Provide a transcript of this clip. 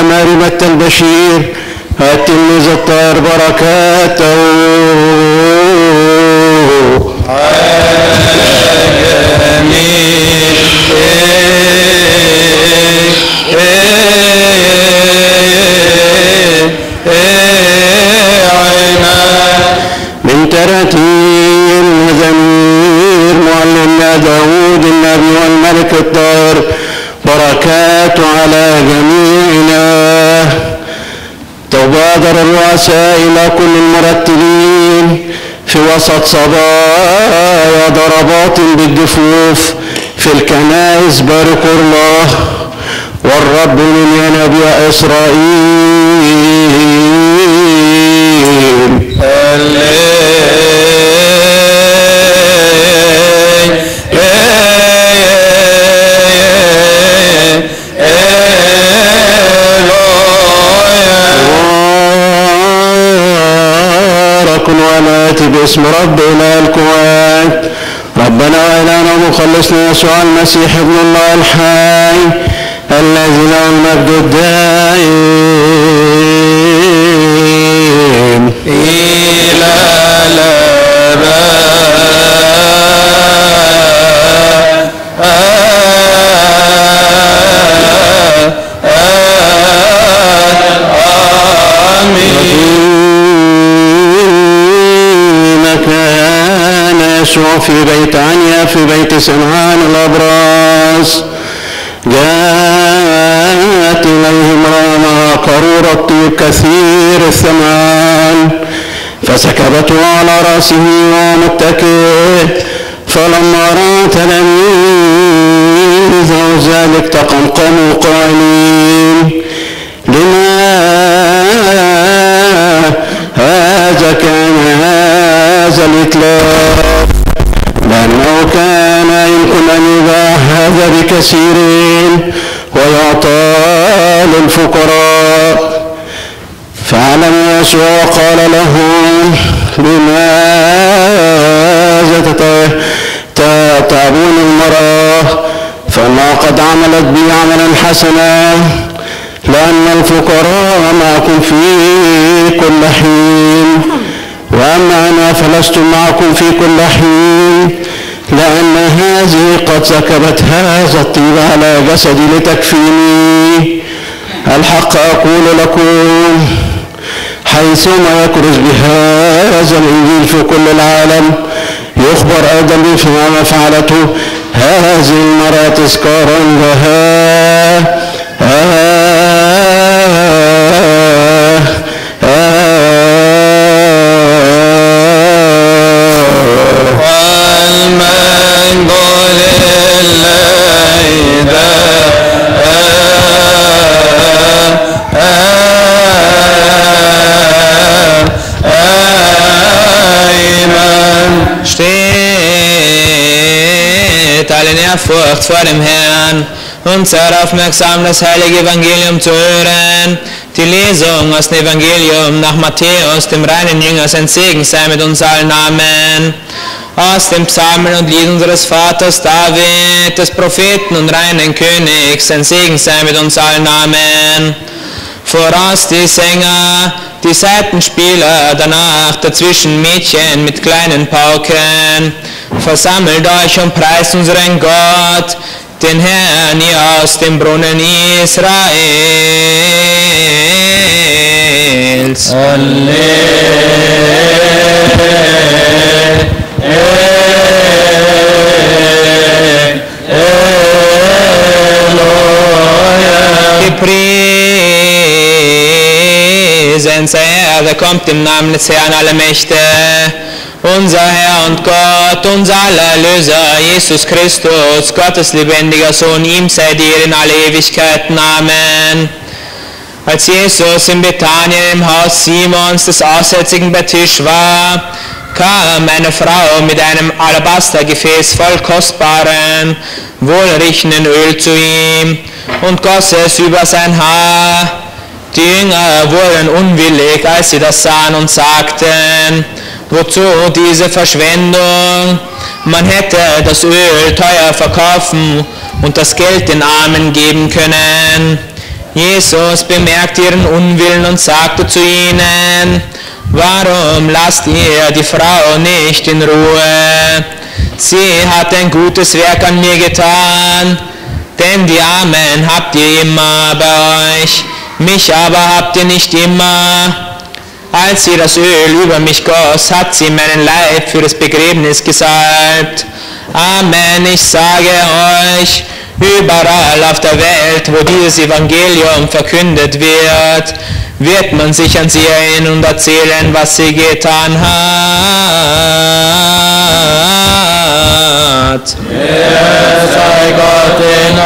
مارمة البشير أتم زطار بركاته. من معلمنا داوود النبي والملك الطاهر بركات على جميع تبادر الرؤساء إلى كل المرتلين في وسط صبايا ضربات بالجفوف في الكنائس باركوا الله والرب من ينبيع إسرائيل. باسم ربنا الكوان ربنا وإلهنا ومخلصنا يسوع المسيح ابن الله الحي الذي له المجد الدائم يسوع في بيت عنيا في بيت سمعان الأبراس جاءت إليه امرأة مع قارورة طيب كثير الثمان فسكبته على رأسه وهو متكئ فلما رأى تلاميذه ذلك تقمقموا قائلين يباع هذا بكثيرين ويعطى للفقراء فعلم يسوع وقال لهم لماذا تت- تتعبون المرأة فإنها قد عملت بي عملا حسنا لأن الفقراء معكم في كل حين وأما أنا فلست معكم في كل حين لأن هذه قد سكبت هذا الطيب على جسدي لتكفيني. الحق أقول لكم حيثما يكرز بهذا الإنجيل في كل العالم يخبر أيضا بما فعلته هذه المرأة تذكارا لها. Steht alle in Ehrfurcht vor dem Herrn und seid aufmerksam, das heilige Evangelium zu hören. Die Lesung aus dem Evangelium nach Matthäus, dem reinen Jünger, sein Segen sei mit uns allen. Amen. Aus dem Psalmen und Lied unseres Vaters David, des Propheten und reinen Königs, sein Segen sei mit uns allen. Amen. Voraus die Sänger, die Seitenspieler, danach dazwischen Mädchen mit kleinen Pauken. Versammelt euch und preist unseren Gott, den Herrn ihr aus dem Brunnen Israels. Gepriesen sei er, der kommt im Namen des Herrn aller Mächte. Unser Herr und Gott, unser aller Erlöser, Jesus Christus, Gottes lebendiger Sohn, ihm sei Ehre in alle Ewigkeiten. Amen. Als Jesus in Bethanien im Haus Simons des Aussätzigen bei Tisch war, kam eine Frau mit einem Alabastergefäß voll kostbaren, wohlriechenden Öl zu ihm und goss es über sein Haar. Die Jünger wurden unwillig, als sie das sahen und sagten, wozu diese Verschwendung? Man hätte das Öl teuer verkaufen und das Geld den Armen geben können. Jesus bemerkte ihren Unwillen und sagte zu ihnen, warum lasst ihr die Frau nicht in Ruhe? Sie hat ein gutes Werk an mir getan, denn die Armen habt ihr immer bei euch, mich aber habt ihr nicht immer. Als sie das Öl über mich goss, hat sie meinen Leib für das Begräbnis gesalbt. Amen, ich sage euch, überall auf der Welt, wo dieses Evangelium verkündet wird, wird man sich an sie erinnern und erzählen, was sie getan hat. sei Gott in